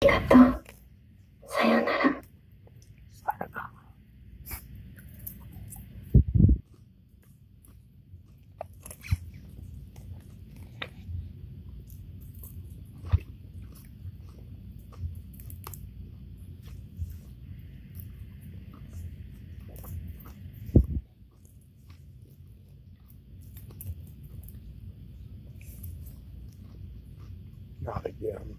りがとう。さよなら。さよなら。Not again.